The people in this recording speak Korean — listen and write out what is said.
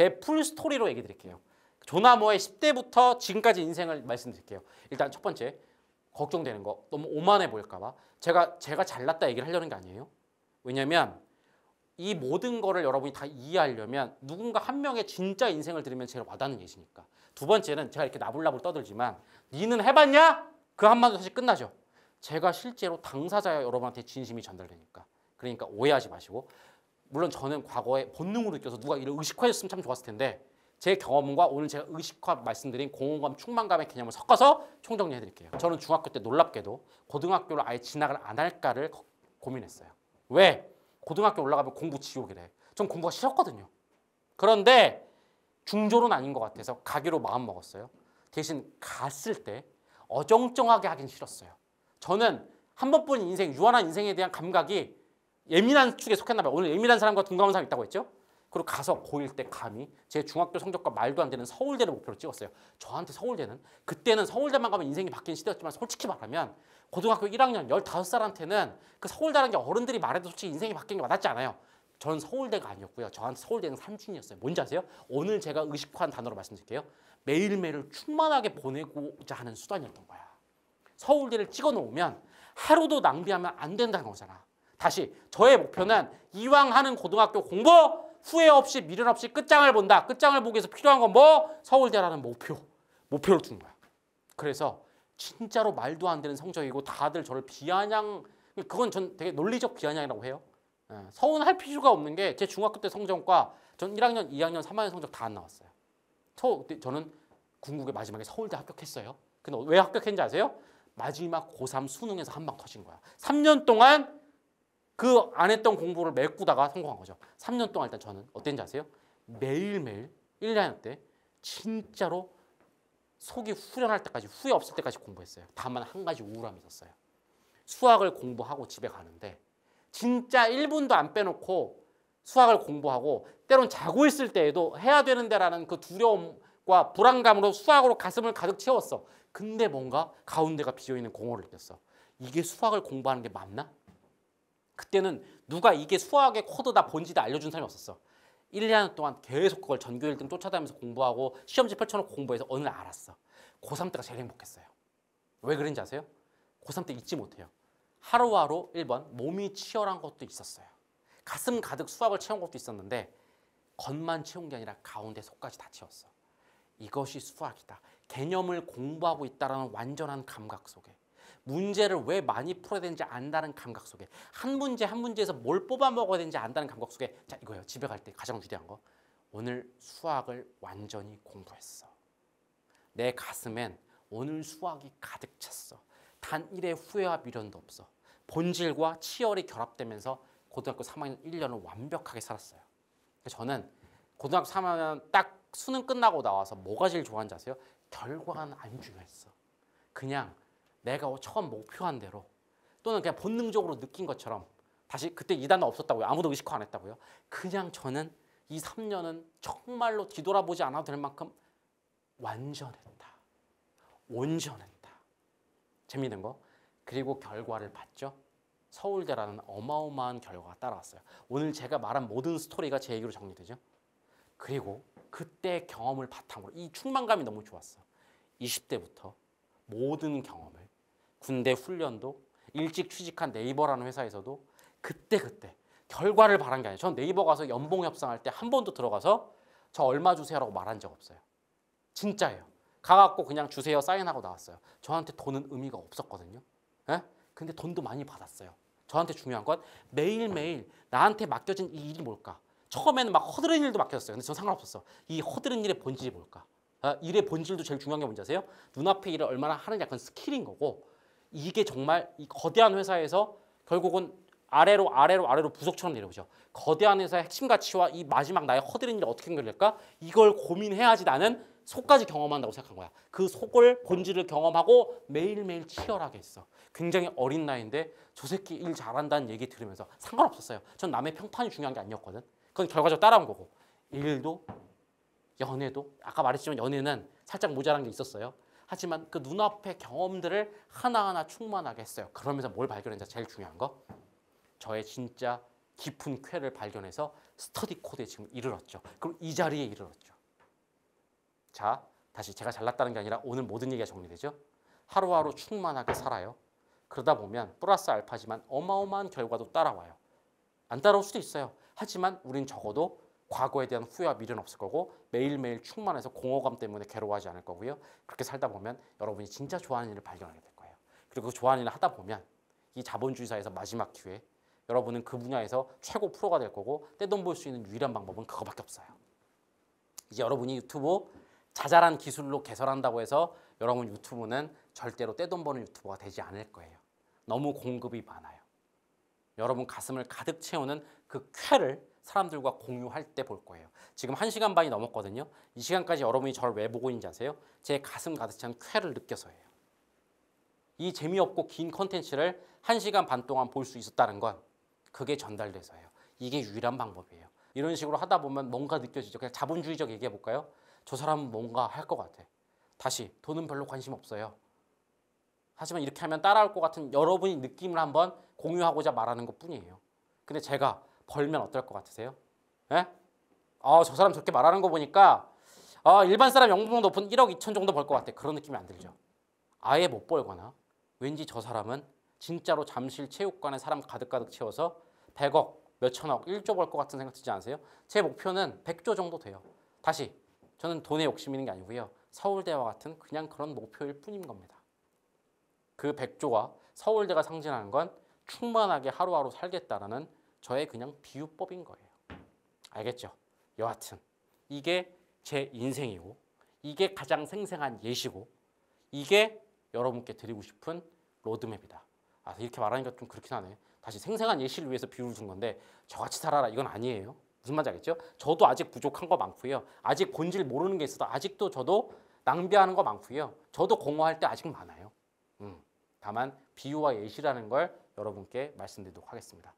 제 full story로 얘기 드릴게요. 조남호의 10대부터 지금까지 인생을 말씀드릴게요. 일단 첫 번째 걱정되는 거 너무 오만해 보일까 봐 제가 제가 잘났다 얘기를 하려는 게 아니에요. 왜냐면 이 모든 거를 여러분이 다 이해하려면 누군가 한 명의 진짜 인생을 들으면 제일 와닿는 예시니까. 두 번째는 제가 이렇게 나불나불 떠들지만 니는 해봤냐? 그 한마디 사실 끝나죠. 제가 실제로 당사자 여러분한테 진심이 전달되니까. 그러니까 오해하지 마시고 물론 저는 과거에 본능으로 느껴서 누가 이를 의식화했으면 참 좋았을 텐데 제 경험과 오늘 제가 의식화 말씀드린 공허감, 충만감의 개념을 섞어서 총정리해 드릴게요. 저는 중학교 때 놀랍게도 고등학교를 아예 진학을 안 할까를 거- 고민했어요. 왜? 고등학교 올라가면 공부 지옥이래. 전 공부가 싫었거든요. 그런데 중졸은 아닌 것 같아서 가기로 마음 먹었어요. 대신 갔을 때 어정쩡하게 하긴 싫었어요. 저는 한 번뿐인 인생, 유한한 인생에 대한 감각이 예민한 축에 속했나 봐요. 오늘 예민한 사람과 둔감한 사람 있다고 했죠? 그리고 가서 고1 때 감히 제 중학교 성적과 말도 안 되는 서울대를 목표로 찍었어요. 저한테 서울대는 그때는 서울대만 가면 인생이 바뀌는 시대였지만 솔직히 말하면 고등학교 1학년 15살한테는 그 서울대라는 게 어른들이 말해도 솔직히 인생이 바뀌는 게 와닿지 않아요. 저는 서울대가 아니었고요. 저한테 서울대는 삼촌이었어요. 뭔지 아세요? 오늘 제가 의식화한 단어로 말씀드릴게요. 매일매일을 충만하게 보내고자 하는 수단이었던 거야. 서울대를 찍어 놓으면 하루도 낭비하면 안 된다는 거잖아. 다시 저의 목표는 이왕 하는 고등학교 공부 후회 없이 미련 없이 끝장을 본다. 끝장을 보기 위해서 필요한 건 뭐? 서울대라는 목표. 목표를 둔 거야. 그래서 진짜로 말도 안 되는 성적이고 다들 저를 비아냥 그건 전 되게 논리적 비아냥이라고 해요. 예, 서운할 필요가 없는 게 제 중학교 때 성적과 전 1학년, 2학년, 3학년 성적 다 안 나왔어요. 저 저는 궁극의 마지막에 서울대 합격했어요. 근데 왜 합격했는지 아세요? 마지막 고3 수능에서 한 방 터진 거야. 3년 동안 그 안 했던 공부를 메꾸다가 성공한 거죠. 3년 동안 일단 저는 어땠는지 아세요? 매일매일 1, 2학년 때 진짜로 속이 후련할 때까지 후회 없을 때까지 공부했어요. 다만 한 가지 우울함이 있었어요. 수학을 공부하고 집에 가는데 진짜 1분도 안 빼놓고 수학을 공부하고 때론 자고 있을 때에도 해야 되는데라는 그 두려움과 불안감으로 수학으로 가슴을 가득 채웠어. 근데 뭔가 가운데가 비어있는 공허를 느꼈어. 이게 수학을 공부하는 게 맞나? 그때는 누가 이게 수학의 코드다 본지다 알려준 사람이 없었어. 1, 2년 동안 계속 그걸 전교 1등 쫓아다니면서 공부하고 시험지 펼쳐놓고 공부해서 어느 날 알았어. 고3 때가 제일 행복했어요. 왜 그런지 아세요? 고3 때 잊지 못해요. 하루하루 1번 몸이 치열한 것도 있었어요. 가슴 가득 수학을 채운 것도 있었는데 겉만 채운 게 아니라 가운데 속까지 다 채웠어. 이것이 수학이다. 개념을 공부하고 있다라는 완전한 감각 속에 문제를 왜 많이 풀어야 되는지 안다는 감각 속에 한 문제 한 문제에서 뭘 뽑아 먹어야 되는지 안다는 감각 속에 자 이거예요. 집에 갈 때 가장 위대한 거. 오늘 수학을 완전히 공부했어. 내 가슴엔 오늘 수학이 가득 찼어. 단 1의 후회와 미련도 없어. 본질과 치열이 결합되면서 고등학교 3학년 1년을 완벽하게 살았어요. 저는 고등학교 3학년 딱 수능 끝나고 나와서 뭐가 제일 좋아하는지 아세요? 결과는 안 중요했어. 그냥 내가 처음 목표한 대로 또는 그냥 본능적으로 느낀 것처럼 다시 그때 이 단어 없었다고요. 아무도 의식화 안 했다고요. 그냥 저는 이 3년은 정말로 뒤돌아보지 않아도 될 만큼 완전했다. 온전했다. 재미있는 거. 그리고 결과를 봤죠. 서울대라는 어마어마한 결과가 따라왔어요. 오늘 제가 말한 모든 스토리가 제 얘기로 정리되죠. 그리고 그때 경험을 바탕으로 이 충만감이 너무 좋았어. 20대부터 모든 경험을 군대 훈련도 일찍 취직한 네이버라는 회사에서도 그때 그때 결과를 바란 게 아니에요. 전 네이버 가서 연봉 협상할 때 한 번도 들어가서 저 얼마 주세요라고 말한 적 없어요. 진짜예요. 가갖고 그냥 주세요 사인하고 나왔어요. 저한테 돈은 의미가 없었거든요. 예? 근데 돈도 많이 받았어요. 저한테 중요한 건 매일매일 나한테 맡겨진 이 일이 뭘까? 처음에는 막 허드렛 일도 맡겼어요. 근데 전 상관없었어. 이 허드렛 일의 본질이 뭘까? 아, 일의 본질도 제일 중요한 게 뭔지 아세요? 눈앞에 일을 얼마나 하느냐 그건 skill인 거고 이게 정말 이 거대한 회사에서 결국은 아래로 아래로 아래로 부속처럼 내려오죠. 거대한 회사의 핵심 가치와 이 마지막 나의 허드렛 일을 어떻게 연결될까? 이걸 고민해야지 나는 속까지 경험한다고 생각한 거야. 그 속을 본질을 경험하고 매일매일 치열하게 했어. 굉장히 어린 나이인데 저 새끼 일 잘한다는 얘기 들으면서 상관없었어요. 전 남의 평판이 중요한 게 아니었거든. 그건 결과적으로 따라온 거고 일도 연애도 아까 말했지만 연애는 살짝 모자란 게 있었어요. 하지만 그 눈앞의 경험들을 하나하나 충만하게 했어요. 그러면서 뭘 발견했는지 제일 중요한 거 저의 진짜 깊은 쾌를 발견해서 스터디 코드에 지금 이르렀죠. 그럼 이 자리에 이르렀죠. 자, 다시 제가 잘났다는 게 아니라 오늘 모든 얘기가 정리되죠. 하루하루 충만하게 살아요. 그러다 보면 플러스 알파지만 어마어마한 결과도 따라와요. 안 따라올 수도 있어요. 하지만 우린 적어도 과거에 대한 후회와 미련 없을 거고 매일매일 충만해서 공허감 때문에 괴로워하지 않을 거고요. 그렇게 살다 보면 여러분이 진짜 좋아하는 일을 발견하게 될 거예요. 그리고 그 좋아하는 일을 하다 보면 이 자본주의 사회에서 마지막 기회 여러분은 그 분야에서 최고 프로가 될 거고 떼돈 벌 수 있는 유일한 방법은 그거밖에 없어요. 이제 여러분이 유튜브 자잘한 기술로 개설한다고 해서 여러분 유튜브는 절대로 떼돈 버는 유튜버가 되지 않을 거예요. 너무 공급이 많아요. 여러분 가슴을 가득 채우는 그 쾌를 사람들과 공유할 때 볼 거예요. 지금 1시간 반이 넘었거든요. 이 시간까지 여러분이 저를 왜 보고 있는지 아세요? 제 가슴 가득 찬 쾌를 느껴서예요. 이 재미없고 긴 컨텐츠를 1시간 반 동안 볼 수 있었다는 건 그게 전달돼서예요. 이게 유일한 방법이에요. 이런 식으로 하다 보면 뭔가 느껴지죠. 그냥 자본주의적 얘기해 볼까요? 저 사람은 뭔가 할 것 같아. 다시 돈은 별로 관심 없어요. 하지만 이렇게 하면 따라올 것 같은 여러분이 느낌을 한번 공유하고자 말하는 것 뿐이에요. 근데 제가 벌면 어떨 것 같으세요? 예? 아, 저 사람 저렇게 말하는 거 보니까 아, 일반 사람 연봉 높은 1억 2천 정도 벌 것 같아. 그런 느낌이 안 들죠. 아예 못 벌거나 왠지 저 사람은 진짜로 잠실 체육관에 사람 가득가득 채워서 100억, 몇천억, 1조 벌 것 같은 생각 들지 않으세요? 제 목표는 100조 정도 돼요. 다시 저는 돈에 욕심 있는 게 아니고요. 서울대와 같은 그냥 그런 목표일 뿐인 겁니다. 그 100조와 서울대가 상징하는 건 충만하게 하루하루 살겠다라는 저의 그냥 비유법인 거예요. 알겠죠? 여하튼 이게 제 인생이고 이게 가장 생생한 예시고 이게 여러분께 드리고 싶은 로드맵이다. 아 이렇게 말하니까 좀 그렇긴 하네. 다시 생생한 예시를 위해서 비유를 준 건데 저같이 살아라 이건 아니에요. 무슨 말인지 알겠죠? 저도 아직 부족한 거 많고요. 아직 본질 모르는 게 있어도 아직도 저도 낭비하는 거 많고요. 저도 공허할 때 아직 많아요. 음, 다만 비유와 예시라는 걸 여러분께 말씀드리도록 하겠습니다.